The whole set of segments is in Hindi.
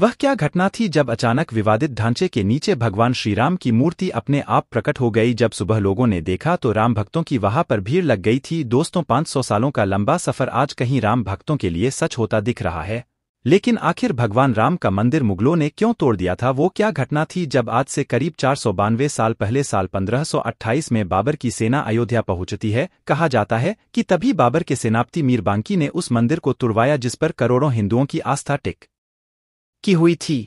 वह क्या घटना थी जब अचानक विवादित ढांचे के नीचे भगवान श्रीराम की मूर्ति अपने आप प्रकट हो गई? जब सुबह लोगों ने देखा तो राम भक्तों की वहाँ पर भीड़ लग गई थी। दोस्तों 500 सालों का लंबा सफ़र आज कहीं राम भक्तों के लिए सच होता दिख रहा है। लेकिन आखिर भगवान राम का मंदिर मुगलों ने क्यों तोड़ दिया था? वो क्या घटना थी जब आज से करीब चार सौ बानवे साल पहले साल 1528 में बाबर की सेना अयोध्या पहुँचती है? कहा जाता है कि तभी बाबर के सेनापति मीर बांकी ने उस मंदिर को तुड़वाया जिस पर करोड़ों हिंदुओं की आस्था टिक। की हुई थी।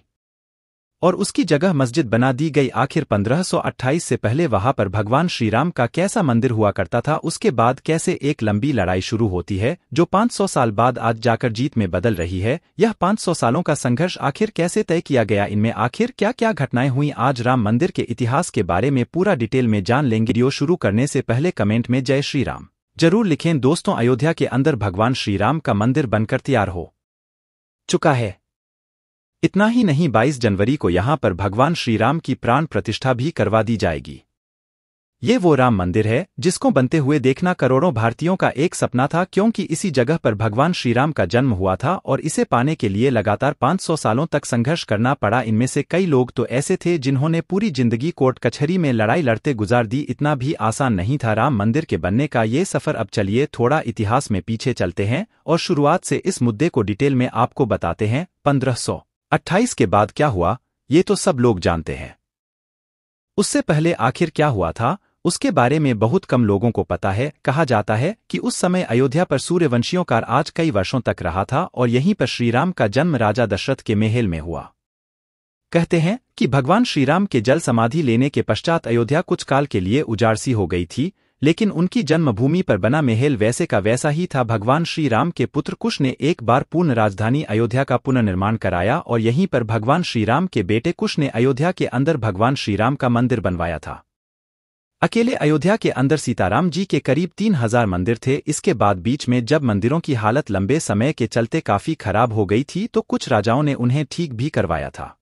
और उसकी जगह मस्जिद बना दी गई। आखिर 1528 से पहले वहाँ पर भगवान श्रीराम का कैसा मंदिर हुआ करता था, उसके बाद कैसे एक लंबी लड़ाई शुरू होती है, जो 500 साल बाद आज जाकर जीत में बदल रही है, यह 500 सालों का संघर्ष आखिर कैसे तय किया गया, इनमें आखिर क्या क्या घटनाएँ हुई, आज राम मंदिर के इतिहास के बारे में पूरा डिटेल में जान लेंगे। वीडियो शुरू करने से पहले कमेंट में जय श्री राम ज़रूर लिखें, दोस्तों अयोध्या के अंदर भगवान श्रीराम का मंदिर बनकर तैयार हो चुका है। इतना ही नहीं 22 जनवरी को यहाँ पर भगवान श्रीराम की प्राण प्रतिष्ठा भी करवा दी जाएगी। ये वो राम मंदिर है, जिसको बनते हुए देखना करोड़ों भारतीयों का एक सपना था क्योंकि इसी जगह पर भगवान श्रीराम का जन्म हुआ था और इसे पाने के लिए लगातार 500 सालों तक संघर्ष करना पड़ा। इनमें से कई लोग तो ऐसे थे जिन्होंने पूरी ज़िंदगी कोर्ट कचहरी में लड़ाई लड़ते गुजार दी। इतना भी आसान नहीं था राम मंदिर के बनने का ये सफ़र। अब चलिए थोड़ा इतिहास में पीछे चलते हैं और शुरुआत से इस मुद्दे को डिटेल में आपको बताते हैं। पंद्रह अट्ठाईस के बाद क्या हुआ, ये तो सब लोग जानते हैं। उससे पहले आखिर क्या हुआ था, उसके बारे में बहुत कम लोगों को पता है, कहा जाता है कि उस समय अयोध्या पर सूर्यवंशियों का आज कई वर्षों तक रहा था और यहीं पर श्रीराम का जन्म राजा दशरथ के मेहेल में हुआ। कहते हैं कि भगवान श्रीराम के जल समाधि लेने के पश्चात अयोध्या कुछ काल के लिए उजाड़सी हो गई थी लेकिन उनकी जन्मभूमि पर बना महल वैसे का वैसा ही था। भगवान श्री राम के पुत्र कुश ने एक बार पूर्ण राजधानी अयोध्या का पुनर्निर्माण कराया और यहीं पर भगवान श्री राम के बेटे कुश ने अयोध्या के अंदर भगवान श्री राम का मंदिर बनवाया था। अकेले अयोध्या के अंदर सीताराम जी के करीब तीन हज़ार मंदिर थे। इसके बाद बीच में जब मंदिरों की हालत लंबे समय के चलते काफ़ी खराब हो गई थी तो कुछ राजाओं ने उन्हें ठीक भी करवाया था।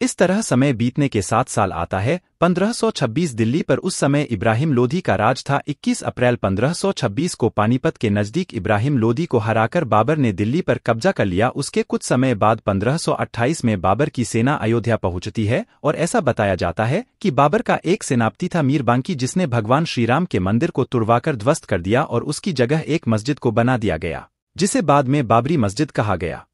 इस तरह समय बीतने के सात साल आता है 1526 दिल्ली पर उस समय इब्राहिम लोधी का राज था 21 अप्रैल 1526 को पानीपत के नज़दीक इब्राहिम लोधी को हराकर बाबर ने दिल्ली पर कब्जा कर लिया, उसके कुछ समय बाद 1528 में बाबर की सेना अयोध्या पहुँचती है, और ऐसा बताया जाता है कि बाबर का एक सेनापति था मीर बांकी जिसने भगवान श्रीराम के मंदिर को तुड़वाकर ध्वस्त कर दिया और उसकी जगह एक मस्जिद को बना दिया गया, जिसे बाद में बाबरी मस्जिद कहा गया।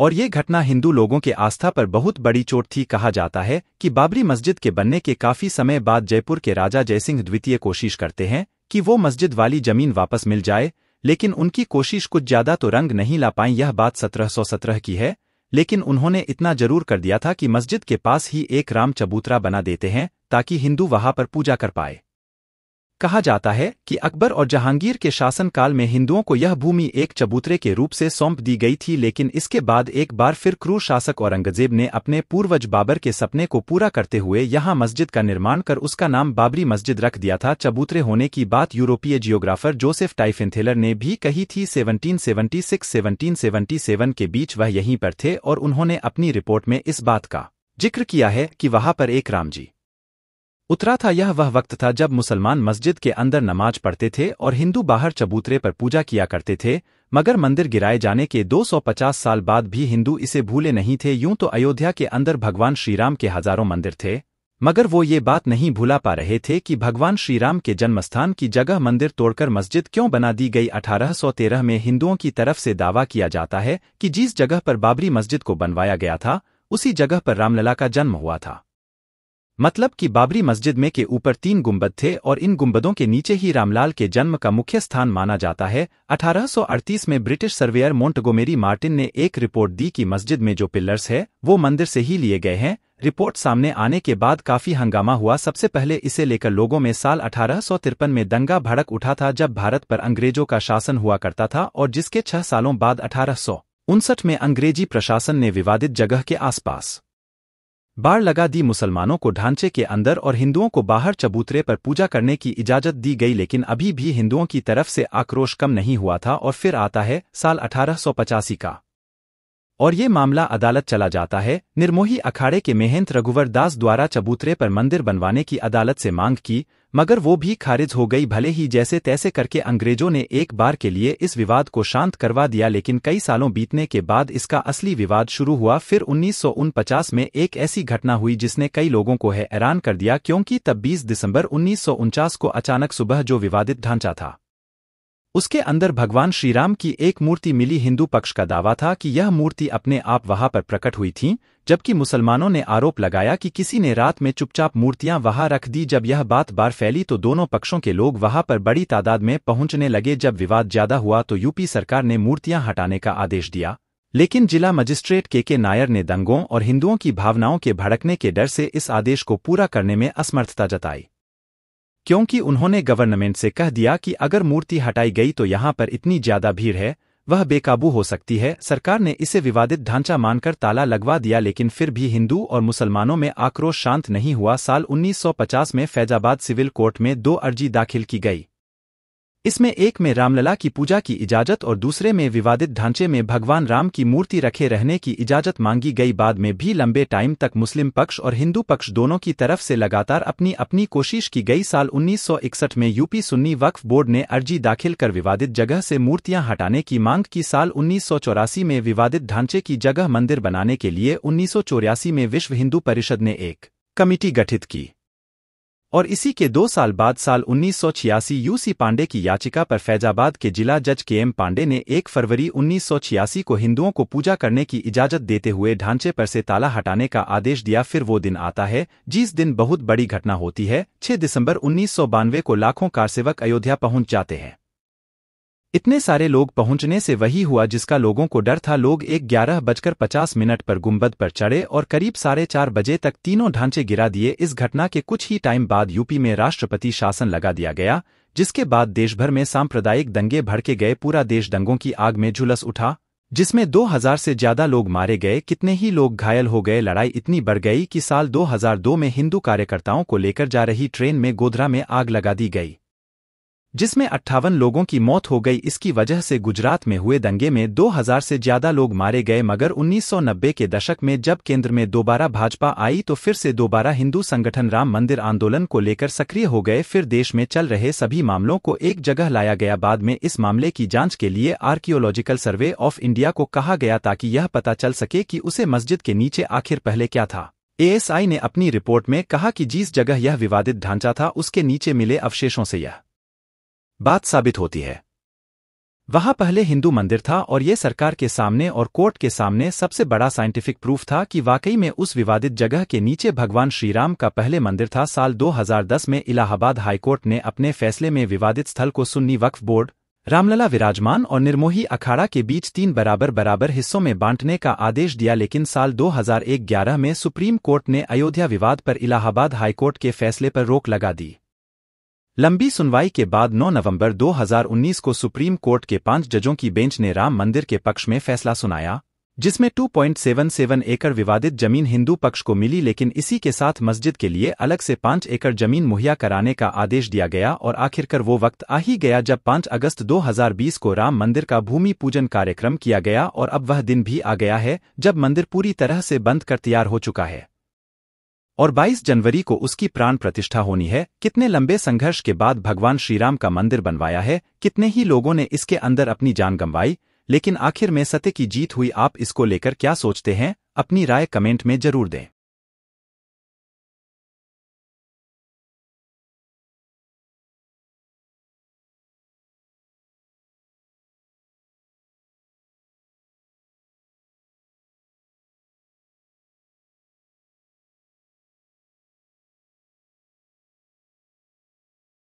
और ये घटना हिंदू लोगों के आस्था पर बहुत बड़ी चोट थी कहा जाता है कि बाबरी मस्जिद के बनने के काफ़ी समय बाद जयपुर के राजा जयसिंह द्वितीय कोशिश करते हैं कि वो मस्जिद वाली ज़मीन वापस मिल जाए, लेकिन उनकी कोशिश कुछ ज़्यादा तो रंग नहीं ला पाई, यह बात 1717 की है, लेकिन उन्होंने इतना ज़रूर कर दिया था कि मस्जिद के पास ही एक राम चबूतरा बना देते हैं ताकि हिंदू वहाँ पर पूजा कर पाए। कहा जाता है कि अकबर और जहांगीर के शासनकाल में हिंदुओं को यह भूमि एक चबूतरे के रूप से सौंप दी गई थी, लेकिन इसके बाद एक बार फिर क्रूर शासक औरंगज़ेब ने अपने पूर्वज बाबर के सपने को पूरा करते हुए यहाँ मस्जिद का निर्माण कर उसका नाम बाबरी मस्जिद रख दिया था। चबूतरे होने की बात यूरोपीय जियोग्राफर जोसेफ टाइफिनथेलर ने भी कही थी। 1776-1777 के बीच वह यहीं पर थे और उन्होंने अपनी रिपोर्ट में इस बात का ज़िक्र किया है कि वहाँ पर एक राम जी उतरा था यह वह वक्त था जब मुसलमान मस्जिद के अंदर नमाज़ पढ़ते थे और हिंदू बाहर चबूतरे पर पूजा किया करते थे, मगर मंदिर गिराए जाने के 250 साल बाद भी हिंदू इसे भूले नहीं थे, यूँ तो अयोध्या के अंदर भगवान श्रीराम के हज़ारों मंदिर थे। मगर वो ये बात नहीं भूला पा रहे थे कि भगवान श्रीराम के जन्मस्थान की जगह मंदिर तोड़कर मस्जिद क्यों बना दी गई। 1813 में हिंदुओं की तरफ़ से दावा किया जाता है कि जिस जगह पर बाबरी मस्जिद को बनवाया गया था, उसी जगह पर रामलला का जन्म हुआ था। मतलब कि बाबरी मस्जिद में के ऊपर तीन गुंबद थे और इन गुंबदों के नीचे ही रामलाल के जन्म का मुख्य स्थान माना जाता है। 1838 में ब्रिटिश सर्वेयर मोन्टगोमेरी मार्टिन ने एक रिपोर्ट दी कि मस्जिद में जो पिलर्स है, वो मंदिर से ही लिए गए हैं। रिपोर्ट सामने आने के बाद काफ़ी हंगामा हुआ। सबसे पहले इसे लेकर लोगों में साल अठारह सौ तिरपन में दंगा भड़क उठा था, जब भारत पर अंग्रेज़ों का शासन हुआ करता था और जिसके छह सालों बाद अठारह सौ उनसठ में अंग्रेज़ी प्रशासन ने विवादित जगह के आसपास। बाढ़ लगा दी मुसलमानों को ढांचे के अंदर और हिंदुओं को बाहर चबूतरे पर पूजा करने की इजाज़त दी गई, लेकिन अभी भी हिंदुओं की तरफ़ से आक्रोश कम नहीं हुआ था और फिर आता है साल अठारह का। और ये मामला अदालत चला जाता है। निर्मोही अखाड़े के मेहंत रघुवर दास द्वारा चबूतरे पर मंदिर बनवाने की अदालत से मांग की, मगर वो भी खारिज हो गई भले ही जैसे तैसे करके अंग्रेज़ों ने एक बार के लिए इस विवाद को शांत करवा दिया, लेकिन कई सालों बीतने के बाद इसका असली विवाद शुरू हुआ। फिर उन्नीस में एक ऐसी घटना हुई जिसने कई लोगों को हैरान कर दिया, क्योंकि तब 20 दिसंबर उन्नीस सौ उनचास को अचानक सुबह जो विवादित ढांचा था। उसके अंदर भगवान श्रीराम की एक मूर्ति मिली हिंदू पक्ष का दावा था कि यह मूर्ति अपने आप वहाँ पर प्रकट हुई थी, जबकि मुसलमानों ने आरोप लगाया कि किसी ने रात में चुपचाप मूर्तियाँ वहाँ रख दी जब यह बात बार फैली तो दोनों पक्षों के लोग वहाँ पर बड़ी तादाद में पहुँचने लगे। जब विवाद ज़्यादा हुआ तो यूपी सरकार ने मूर्तियाँ हटाने का आदेश दिया। लेकिन जिला मजिस्ट्रेट के के नायर ने दंगों और हिंदुओं की भावनाओं के भड़कने के डर से इस आदेश को पूरा करने में असमर्थता जताई। क्योंकि उन्होंने गवर्नमेंट से कह दिया कि अगर मूर्ति हटाई गई तो यहाँ पर इतनी ज़्यादा भीड़ है, वह बेकाबू हो सकती है। सरकार ने इसे विवादित ढांचा मानकर ताला लगवा दिया लेकिन फिर भी हिंदू और मुसलमानों में आक्रोश शांत नहीं हुआ। साल 1950 में फैजाबाद सिविल कोर्ट में दो अर्जी दाखिल की गई। इसमें एक में रामलला की पूजा की इजाज़त और दूसरे में विवादित ढांचे में भगवान राम की मूर्ति रखे रहने की इजाज़त मांगी गई बाद में भी लंबे टाइम तक मुस्लिम पक्ष और हिंदू पक्ष दोनों की तरफ़ से लगातार अपनी अपनी कोशिश की गई। साल 1961 में यूपी सुन्नी वक्फ बोर्ड ने अर्जी दाखिल कर विवादित जगह से मूर्तियाँ हटाने की मांग की। साल उन्नीस सौ चौरासी में विवादित ढांचे की जगह मंदिर बनाने के लिए उन्नीस सौ चौरासी में विश्व हिंदू परिषद ने एक कमिटी गठित की। और इसी के दो साल बाद साल उन्नीस सौ छियासी यूसी पांडे की याचिका पर फैजाबाद के जिला जज के एम पांडे ने 1 फरवरी उन्नीस सौ छियासी को हिंदुओं को पूजा करने की इजाज़त देते हुए ढांचे पर से ताला हटाने का आदेश दिया, फिर वो दिन आता है, जिस दिन बहुत बड़ी घटना होती है 6 दिसंबर उन्नीस सौ बानवे को लाखों कारसेवक अयोध्या पहुँच जाते हैं। इतने सारे लोग पहुँचने से वही हुआ जिसका लोगों को डर था। लोग एक ग्यारह बजकर पचास मिनट पर गुंबद पर चढ़े और करीब साढ़े चार बजे तक तीनों ढांचे गिरा दिए। इस घटना के कुछ ही टाइम बाद यूपी में राष्ट्रपति शासन लगा दिया गया, जिसके बाद देशभर में सांप्रदायिक दंगे भड़के गए। पूरा देश दंगों की आग में झुलस उठा, जिसमें 2000 से ज़्यादा लोग मारे गए। कितने ही लोग घायल हो गए, लड़ाई इतनी बढ़ गई कि साल 2002 में हिंदू कार्यकर्ताओं को लेकर जा रही ट्रेन में गोधरा में आग लगा दी गई। जिसमें अट्ठावन लोगों की मौत हो गई, इसकी वजह से गुजरात में हुए दंगे में 2000 से ज़्यादा लोग मारे गए, मगर 1990 के दशक में जब केंद्र में दोबारा भाजपा आई तो फिर से दोबारा हिंदू संगठन राम मंदिर आंदोलन को लेकर सक्रिय हो गए। फिर देश में चल रहे सभी मामलों को एक जगह लाया गया। बाद में इस मामले की जाँच के लिए आर्कियोलॉजिकल सर्वे ऑफ़ इंडिया को कहा गया ताकि यह पता चल सके कि उसे मस्जिद के नीचे आखिर पहले क्या था। एएसआई ने अपनी रिपोर्ट में कहा कि जिस जगह यह विवादित ढांचा था, उसके नीचे मिले अवशेषों से यह बात साबित होती है। वहाँ पहले हिंदू मंदिर था और ये सरकार के सामने और कोर्ट के सामने सबसे बड़ा साइंटिफिक प्रूफ था कि वाकई में उस विवादित जगह के नीचे भगवान श्रीराम का पहले मंदिर था साल 2010 में इलाहाबाद हाईकोर्ट ने अपने फैसले में विवादित स्थल को सुन्नी वक्फ बोर्ड, रामलला विराजमान और निर्मोही अखाड़ा के बीच तीन बराबर बराबर हिस्सों में बांटने का आदेश दिया लेकिन साल 2011 में सुप्रीम कोर्ट ने अयोध्या विवाद पर इलाहाबाद हाईकोर्ट के फैसले पर रोक लगा दी। लंबी सुनवाई के बाद 9 नवंबर 2019 को सुप्रीम कोर्ट के पाँच जजों की बेंच ने राम मंदिर के पक्ष में फैसला सुनाया, जिसमें 2.77 एकड़ विवादित ज़मीन हिंदू पक्ष को मिली लेकिन इसी के साथ मस्जिद के लिए अलग से पाँच एकड़ ज़मीन मुहैया कराने का आदेश दिया गया और आखिरकार वो वक्त आ ही गया जब 5 अगस्त 2020 को राम मंदिर का भूमि पूजन कार्यक्रम किया गया और अब वह दिन भी आ गया है जब मंदिर पूरी तरह से बंद कर तैयार हो चुका है। और 22 जनवरी को उसकी प्राण प्रतिष्ठा होनी है। कितने लंबे संघर्ष के बाद भगवान श्रीराम का मंदिर बनवाया है। कितने ही लोगों ने इसके अंदर अपनी जान गंवाई, लेकिन आखिर में सत्य की जीत हुई, आप इसको लेकर क्या सोचते हैं? अपनी राय कमेंट में ज़रूर दें।